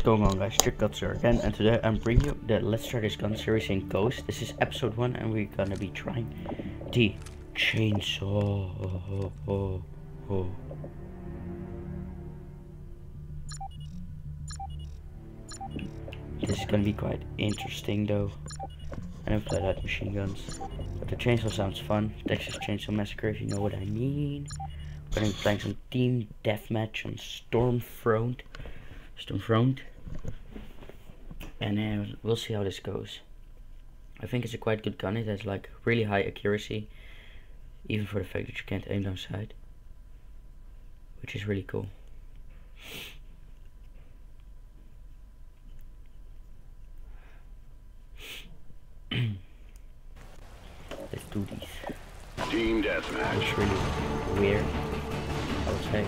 What's going on guys? Trick TrickGuts again and today I'm bringing you the Let's Try This Gun series in Ghost. This is episode 1 and we're gonna be trying the chainsaw. Oh, oh, oh. This is gonna be quite interesting though. I never played out machine guns. But the chainsaw sounds fun. Texas Chainsaw Massacre if you know what I mean. We're gonna be playing some team deathmatch on Stormfront. Stormfront. And uh, we'll see how this goes. I think it's a quite good gun. It has like really high accuracy. Even for the fact that you can't aim down sight. Which is really cool. Let's do these. Team deathmatch. It's really weird. I would say.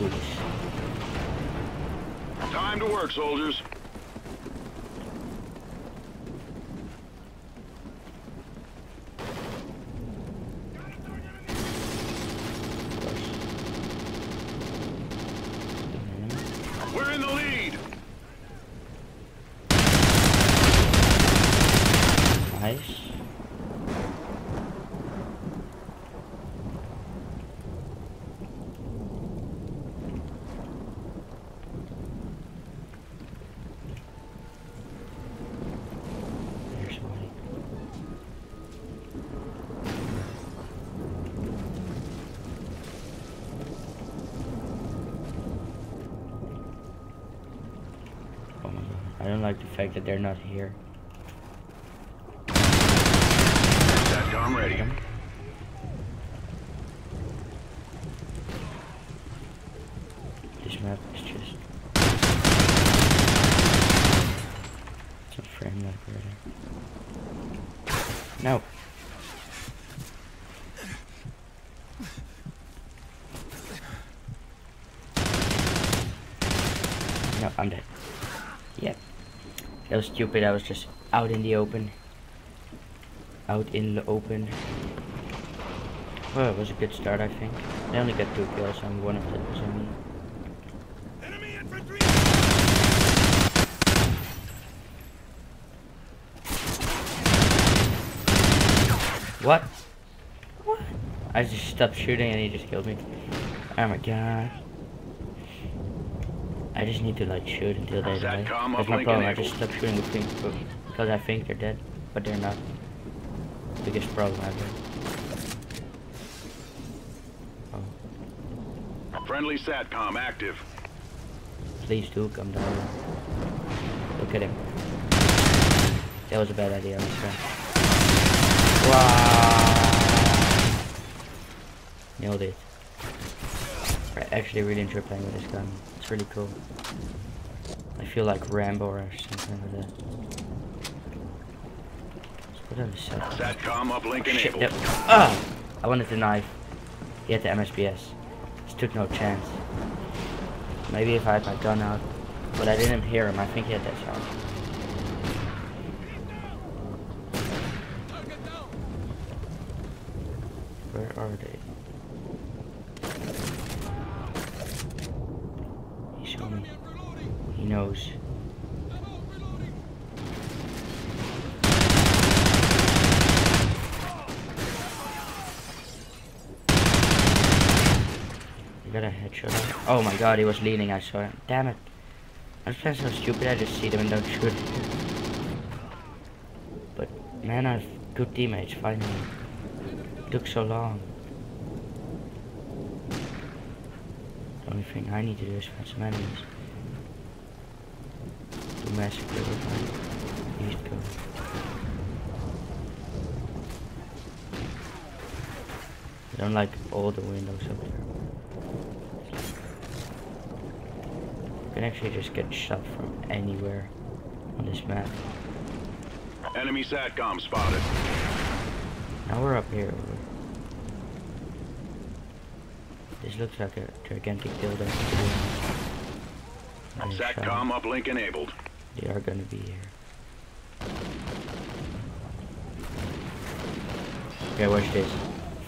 Let's do this. Time to work, soldiers. We're in the lead. Nice. There's somebody. Oh my god. I don't like the fact that they're not here. SATCOM ready. This map is just it's a frame like really. No. No, I'm dead. Yep. That was stupid. I was just out in the open. Out in the open. Well, it was a good start, I think. I only got two kills, and one of them was. What? What? I just stopped shooting and he just killed me. Oh my god. I just need to like shoot until they die. That's uplink problem. I just stopped shooting with things because I think they're dead, but they're not. Biggest problem ever. Oh, Friendly SATCOM active. please do come down. Look at him. That was a bad idea. I'm sorry. Wow. Nailed it. I actually really enjoy playing with this gun. It's really cool. I feel like Rambo or something like that. Let's put on the. SATCOM uplink Shit, enabled. Ah! I wanted the knife. He had the MSBS. Just took no chance. Maybe if I had my gun out. But I didn't hear him. I think he had that sound. Where are they? He saw me. He knows. Got a headshot. Oh my god, he was leaning. I saw him. Damn it. I'm playing so stupid. I just see them and don't shoot. But man, I've good teammates finally. Took so long. The only thing I need to do is find some enemies. Massacre with my east coast. I don't like all the windows up there. You can actually just get shot from anywhere on this map. Enemy SATCOM spotted. Now we're up here. This looks like a gigantic building. to be honest. Nice shot. SATCOM uplink enabled. They are gonna be here. Okay, watch this.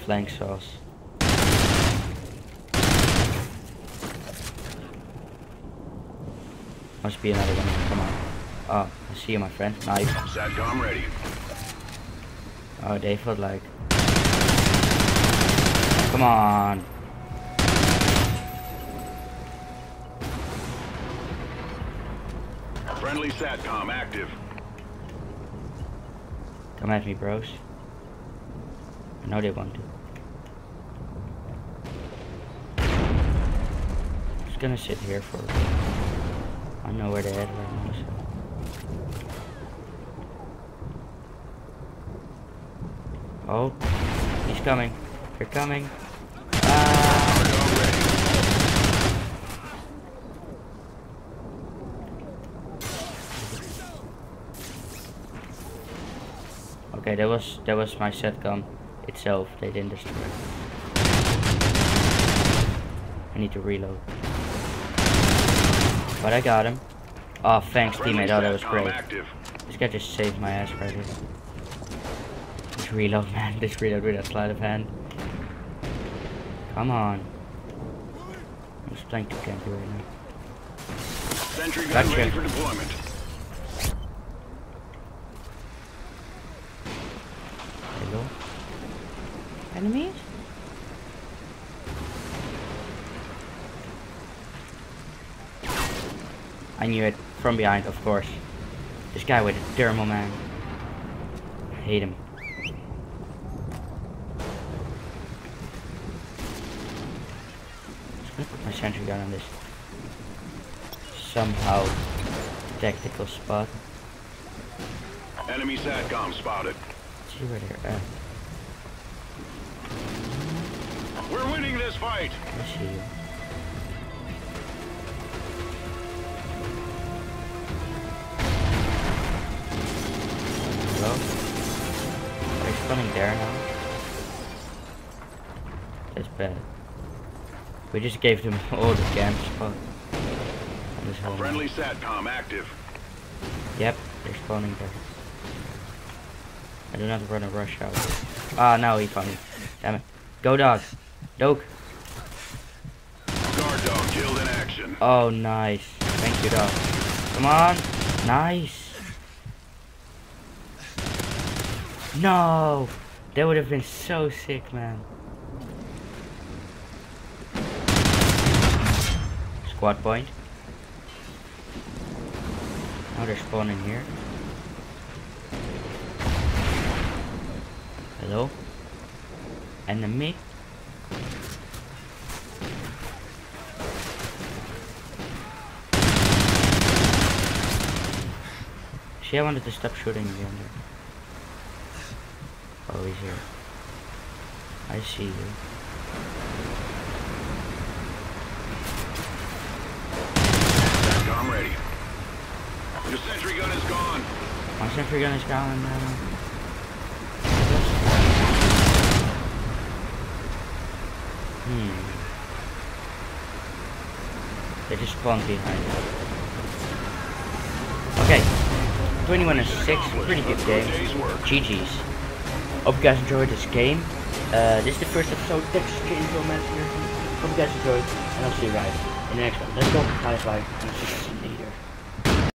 Flank sauce. Must be another one. Come on. Oh, I see you, my friend. Nice. SATCOM ready. Oh, they felt like. Come on. Friendly SATCOM active. Come at me, bros. I know they want to. Just gonna sit here for. I know where they're at right now. So. Oh, he's coming. They're coming. Ah, Cargo ready. Okay, that was that was my SATCOM itself. They didn't destroy. it. I need to reload. But I got him. Oh, thanks, teammate. Oh, that was great. This guy just saved my ass right here. This reload, man. This reload with that sleight of hand. Come on. I'm just playing 2 can't right now. Sentry gun Gotcha. ready for deployment. Hello? Enemies? I knew it from behind, of course. This guy with the thermal man. I hate him. Just gonna put my sentry gun on this somehow tactical spot. Enemy SATCOM spotted. See where they're at. We're winning this fight. I see you. Hello? Are you spawning there now? That's bad. We just gave them all the camp spot. On this whole map. Friendly SATCOM active. Yep, they're spawning there. I do not run a rush out. Ah, no, he found me. Damn it. Go, dog. Doke. Guard dog killed in action. Oh, nice. Thank you, dog. Come on. Nice. No. That would have been so sick, man. Squad point. Now they're spawning here. Hello? Enemy? See, I wanted to stop shooting again. there. Oh, he's here. I see you. I'm ready. Your sentry gun is gone. My sentry gun is gone now. Hmm. They just spawned behind. Okay. 21 and 6, pretty good game. GG's. Hope you guys enjoyed this game. Uh, this is the first episode Texas Chainsaw Massacre. Hope you guys enjoyed, and I'll see you guys in the next one. Let's go. Bye bye.